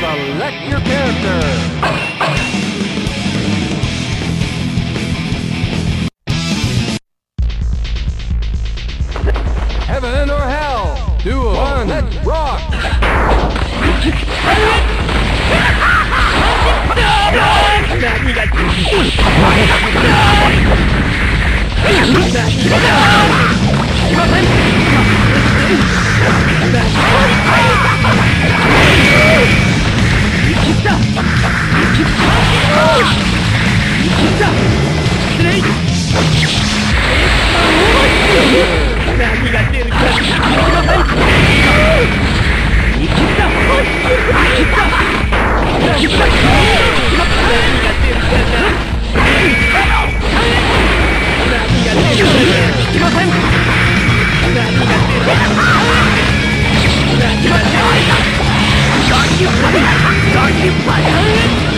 select your character. Heaven or hell? Duel. One, let's rock! Don't you play! Don't you play!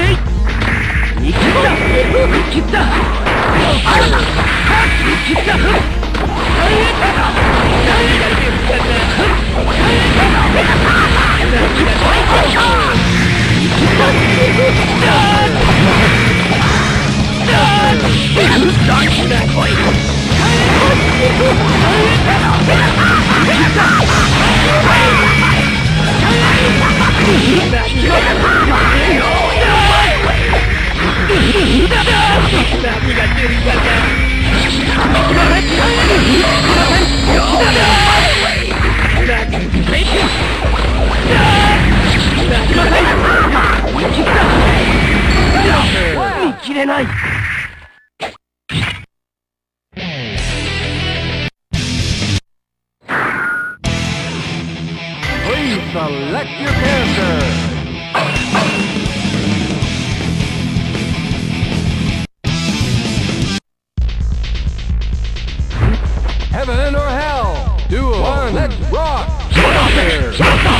れい見切った見切ったあら見切っきたけない Select your character! Heaven or Hell! Duo! One, let's rock!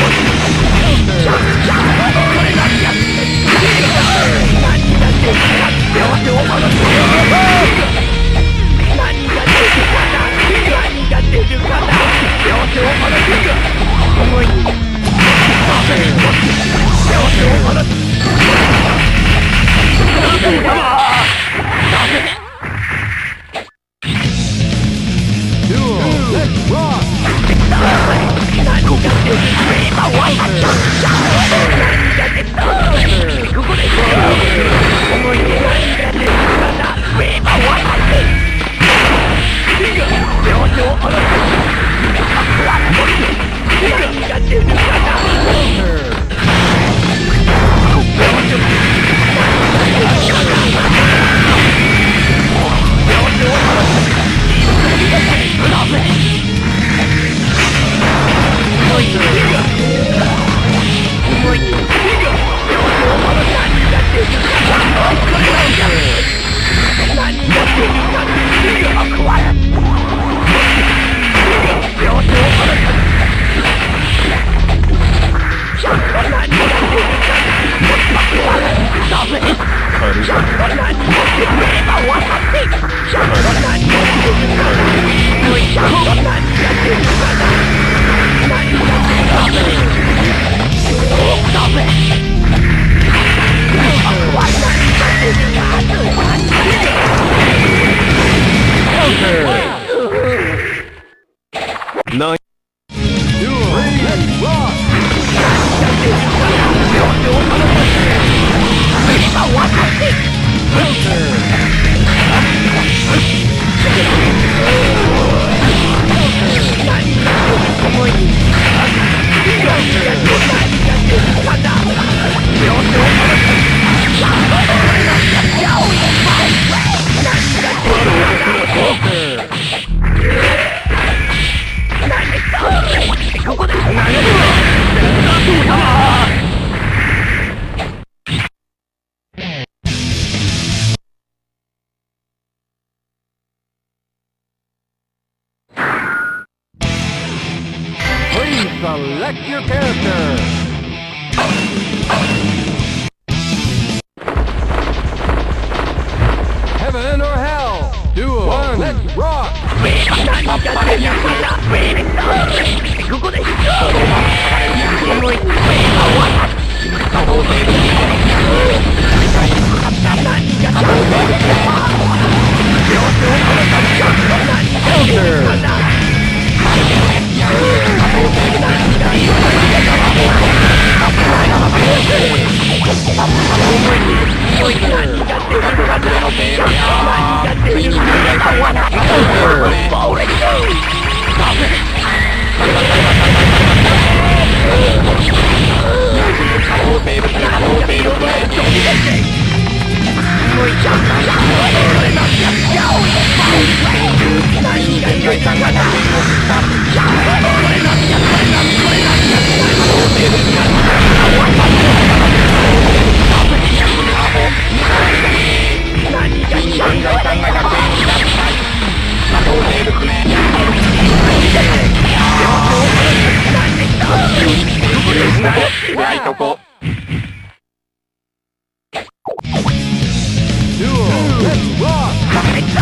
don't your character. Heaven or Hell. Duo, One. Let's rock.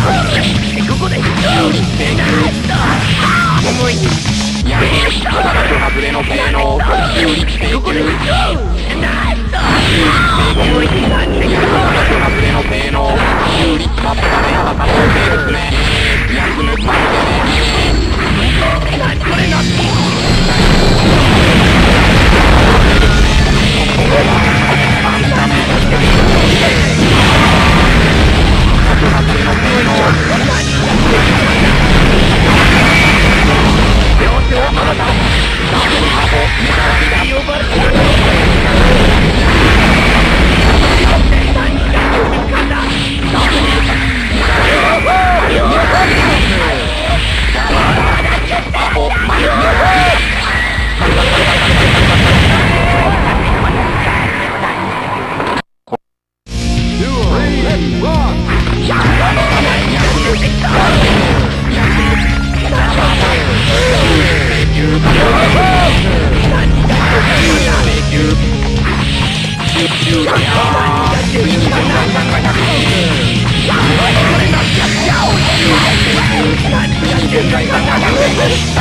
ここでメガヘッド思いにやめた外れの芸能を修理してここでナイト思いに何でか外れの芸能を修理マップがねはっているね安抜 you're going to die.